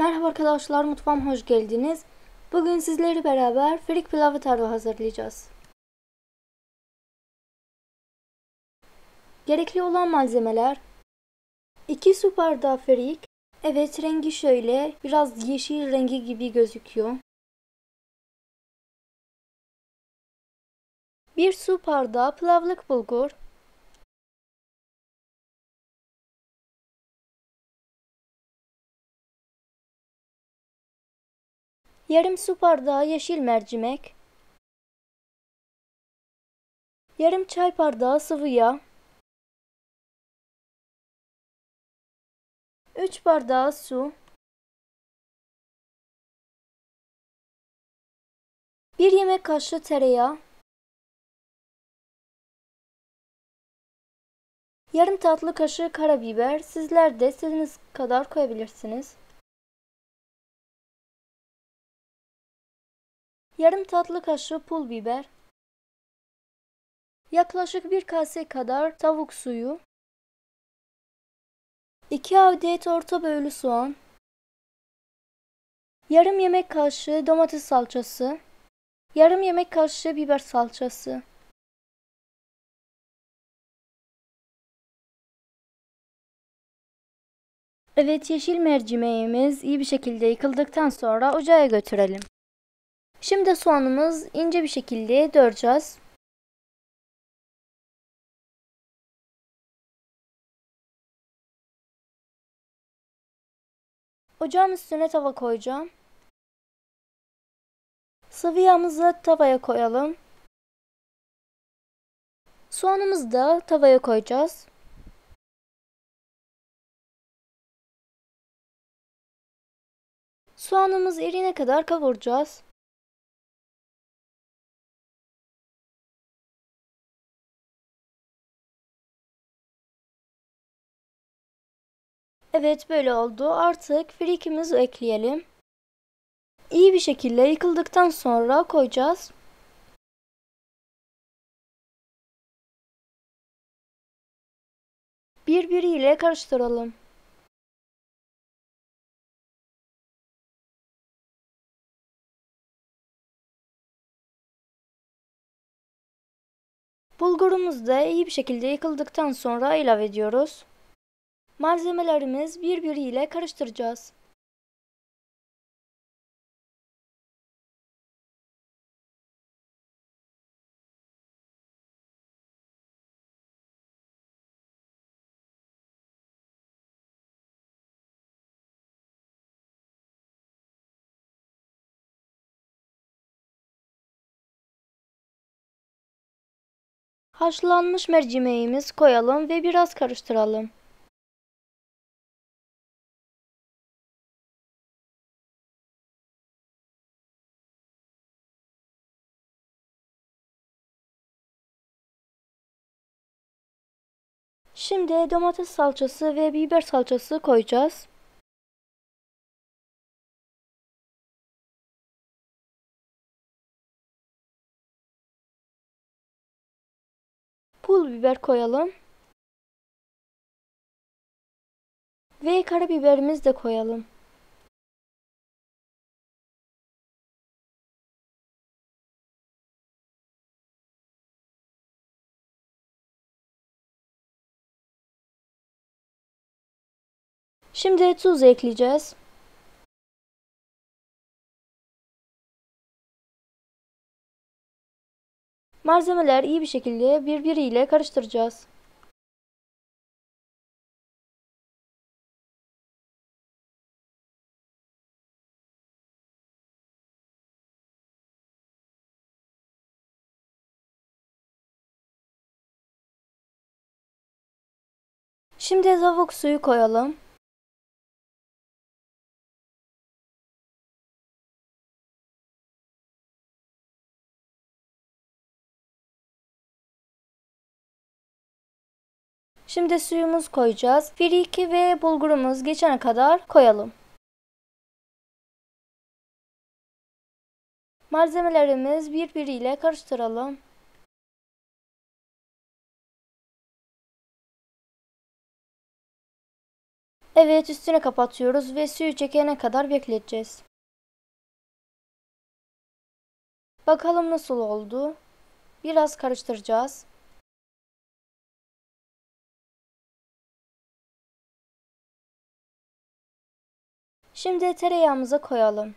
Merhaba arkadaşlar, mutfağıma hoş geldiniz. Bugün sizleri beraber frik pilavı tarifı hazırlayacağız. Gerekli olan malzemeler 2 su bardağı frik. Evet rengi şöyle biraz yeşil rengi gibi gözüküyor. 1 su bardağı pilavlık bulgur. Yarım su bardağı yeşil mercimek. Yarım çay bardağı sıvı yağ. 3 bardağı su. 1 yemek kaşığı tereyağı. Yarım tatlı kaşığı karabiber. Sizler de istediğiniz kadar koyabilirsiniz. Yarım tatlı kaşığı pul biber. Yaklaşık bir kase kadar tavuk suyu. 2 adet orta boylu soğan. Yarım yemek kaşığı domates salçası. Yarım yemek kaşığı biber salçası. Evet yeşil mercimeğimiz iyi bir şekilde yıkıldıktan sonra ocağa götürelim. Şimdi soğanımız ince bir şekilde doğrayacağız. Ocağın üstüne tava koyacağım. Sıvı yağımızı tavaya koyalım. Soğanımızı da tavaya koyacağız. Soğanımız erine kadar kavuracağız. Evet böyle oldu. Artık frikimizi ekleyelim. İyi bir şekilde yıkıldıktan sonra koyacağız. Birbiriyle karıştıralım. Bulgurumuzu da iyi bir şekilde yıkıldıktan sonra ilave ediyoruz. Malzemelerimiz birbiriyle karıştıracağız. Haşlanmış mercimeğimiz koyalım ve biraz karıştıralım. Şimdi domates salçası ve biber salçası koyacağız. Pul biber koyalım. Ve karabiberimizi de koyalım. Şimdi tuz ekleyeceğiz. Malzemeler iyi bir şekilde birbiriyle karıştıracağız. Şimdi tavuk suyu koyalım. Şimdi suyumuz koyacağız. Firiki ve bulgurumuz geçene kadar koyalım. Malzemelerimiz birbiriyle karıştıralım. Evet üstüne kapatıyoruz ve suyu çekene kadar bekleteceğiz. Bakalım nasıl oldu. Biraz karıştıracağız. Şimdi tereyağımıza koyalım.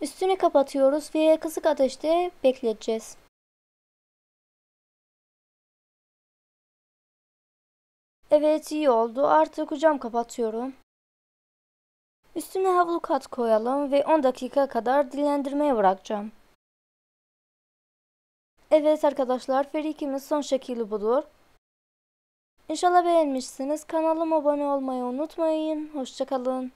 Üstünü kapatıyoruz ve kısık ateşte bekleteceğiz. Evet iyi oldu. Artık cam kapatıyorum. Üstüne havlu kat koyalım ve 10 dakika kadar dinlendirmeye bırakacağım. Evet arkadaşlar Ferikimiz son şekli budur. İnşallah beğenmişsiniz. Kanalıma abone olmayı unutmayın. Hoşçakalın.